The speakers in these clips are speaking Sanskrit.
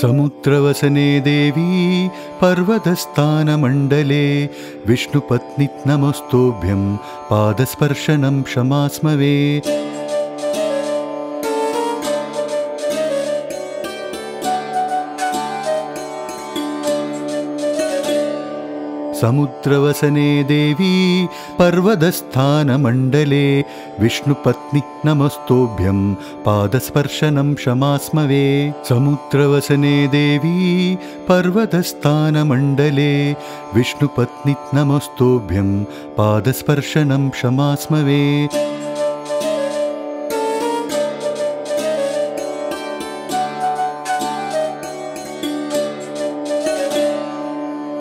समुद्रवसने देवी पर्वतस्थानमण्डले विष्णुपत्नि नमस्तोभ्यं पादस्पर्शनं क्षमास्मवे समुद्रवसने देवी पर्वतस्थानमण्डले विष्णुपत्नि नमस्तोभ्यं पादस्पर्शनं क्षमास्मवे समुद्रवसने देवी पर्वतस्थानमण्डले विष्णुपत्नि नमस्तोभ्यं पादस्पर्शनं क्षमास्मवे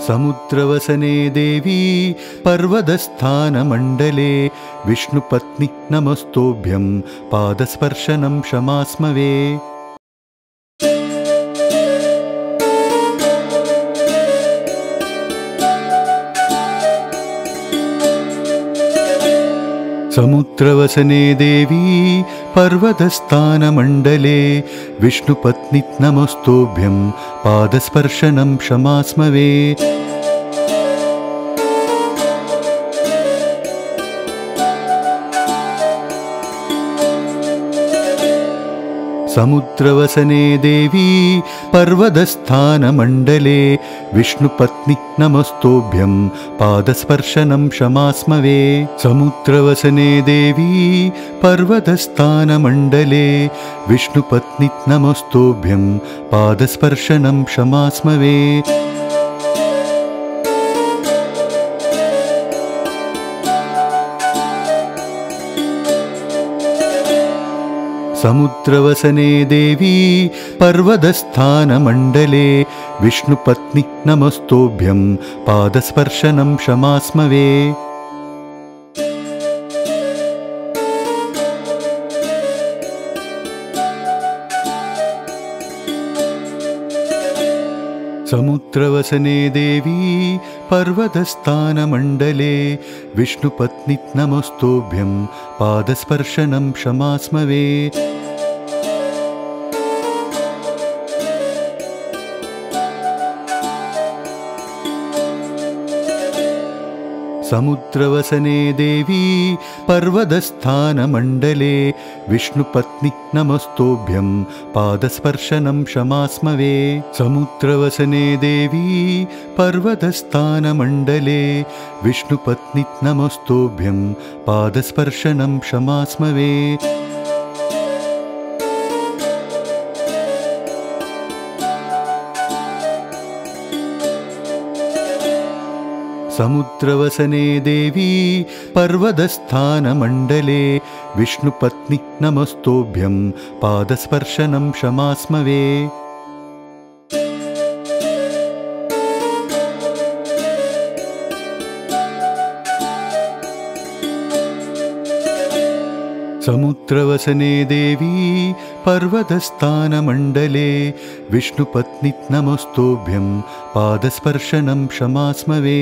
समुद्रवसने देवी पर्वतस्थानमण्डले विष्णुपत्नि नमस्तोभ्यं पादस्पर्शनं क्षमास्मवे समुद्रवसने देवी पर्वतस्थानमण्डले विष्णुपत्नि नमस्तोभ्यं पादस्पर्शनं क्षमास्मवे समुद्रवसने देवी पर्वतस्थानमण्डले विष्णुपत्नि नमस्तोभ्यं पादस्पर्शनं क्षमास्मवे समुद्रवसने देवी पर्वतस्थानमण्डले विष्णुपत्नि नमस्तोभ्यं पादस्पर्शनं क्षमास्मवे समुद्रवसने देवी पर्वतस्थानमण्डले विष्णुपत्नि नमस्तोभ्यं पादस्पर्शनं क्षमास्मवे समुद्रवसने देवी पर्वतस्थानमण्डले विष्णुपत्नि नमस्तोभ्यं पादस्पर्शनं क्षमास्मवे समुद्रवसने देवी पर्वतस्थानमण्डले विष्णुपत्नि नमस्तोभ्यं पादस्पर्शनं क्षमास्मवे समुद्रवसने देवी पर्वतस्थानमण्डले विष्णुपत्नि नमस्तोभ्यं पादस्पर्शनं क्षमास्मवे समुद्रवसने देवी पर्वतस्थानमण्डले विष्णुपत्नि नमस्तोभ्यं पादस्पर्शनं क्षमास्मवे समुद्रवसने देवी पर्वतस्थानमण्डले विष्णुपत्नि नमस्तोभ्यं पादस्पर्शनं क्षमास्मवे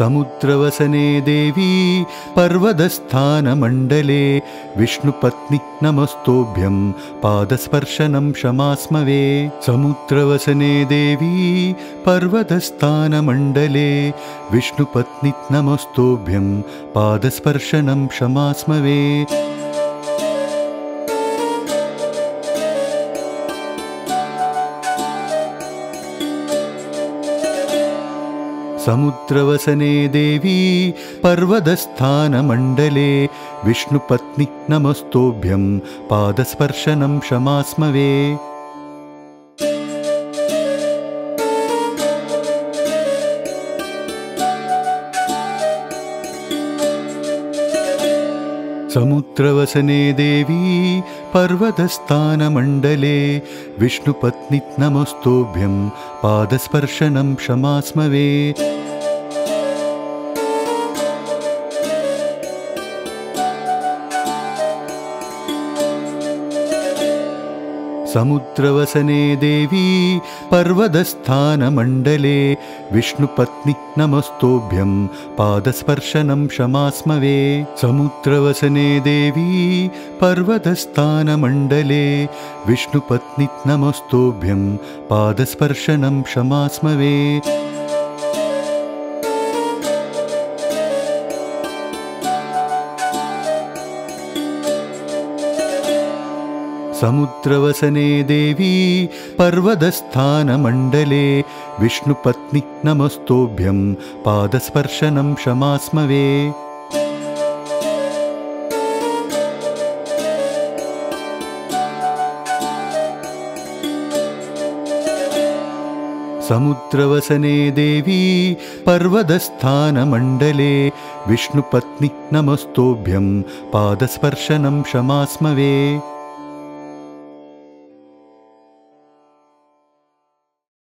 समुद्रवसने देवी पर्वतस्थानमण्डले विष्णुपत्नि नमस्तोभ्यं पादस्पर्शनं क्षमास्मवे समुद्रवसने देवी पर्वतस्थानमण्डले विष्णुपत्नि नमस्तोभ्यं पादस्पर्शनं क्षमास्मवे समुद्रवसने देवी पर्वतस्थानमण्डले विष्णुपत्नि नमस्तोभ्यं पादस्पर्शनं क्षमास्मवे समुद्रवसने देवी पर्वतस्थानमण्डले विष्णुपत्नि नमस्तोभ्यं पादस्पर्शनं क्षमास्मवे समुद्रवसने देवी पर्वतस्थानमण्डले विष्णुपत्नि नमस्तोभ्यं पादस्पर्शनं क्षमास्मवे समुद्रवसने देवी पर्वतस्थानमण्डले विष्णुपत्नि नमस्तोभ्यं पादस्पर्शनं क्षमास्मवे समुद्रवसने देवी पर्वतस्थानमण्डले विष्णुपत्नि नमस्तोभ्यं पादस्पर्शनं क्षमास्मवे समुद्रवसने देवी पर्वतस्थानमण्डले विष्णुपत्नि नमस्तोभ्यं पादस्पर्शनं क्षमास्मवे